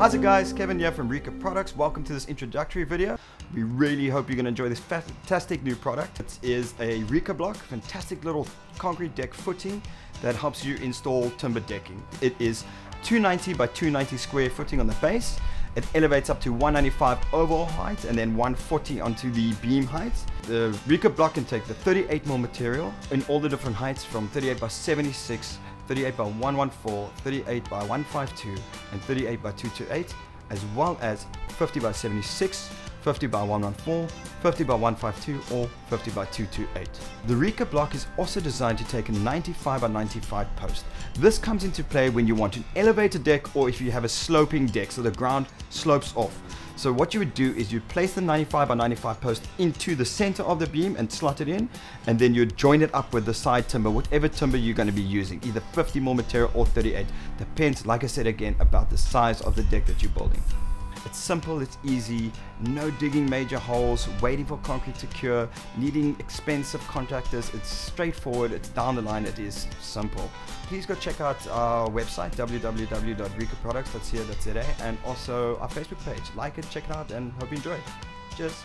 How's it guys, Kevin here from Rika Products. Welcome to this introductory video. We really hope you're gonna enjoy this fantastic new product. It is a Rika block, fantastic little concrete deck footing that helps you install timber decking. It is 290 by 290 square footing on the base. It elevates up to 195 overall height and then 140 onto the beam height. The Rika block can take the 38 mm material in all the different heights from 38 by 76 38 by 114, 38 by 152, and 38 by 228, as well as 50 by 76, 50 by 114, 50 by 152, or 50 by 228. The Rika block is also designed to take a 95 by 95 post. This comes into play when you want an elevated deck or if you have a sloping deck so the ground slopes off. So what you would do is you place the 95 by 95 post into the center of the beam and slot it in, and then you join it up with the side timber, whatever timber you're going to be using, either 50 mm material or 38. Depends, like I said again, about the size of the deck that you're building. It's simple, it's easy, no digging major holes, waiting for concrete to cure, needing expensive contractors. It's straightforward, it's down the line, it is simple. Please go check out our website, www.rikaproducts.co.za, and also our Facebook page. Like it, check it out, and hope you enjoy. Cheers.